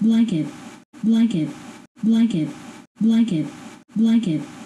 blanket, blanket, blanket, blanket, blanket.